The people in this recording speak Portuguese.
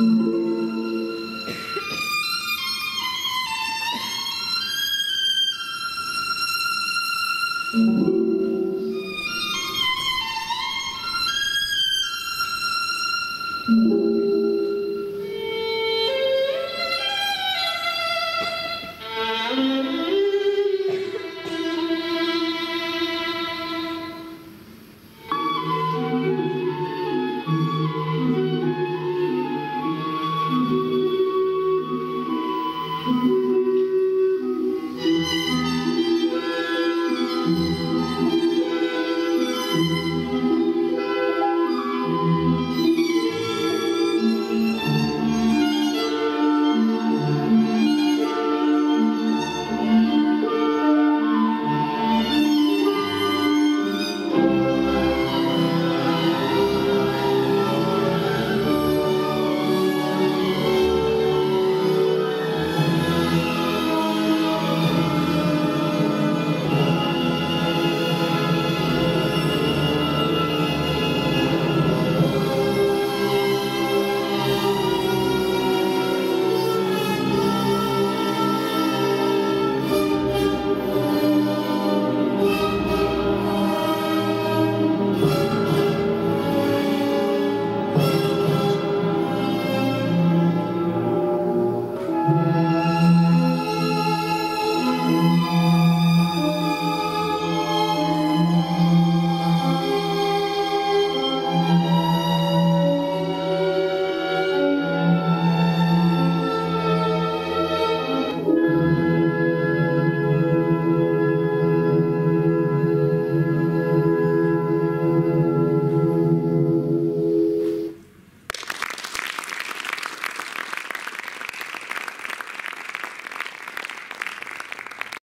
Thank mm -hmm. you. Música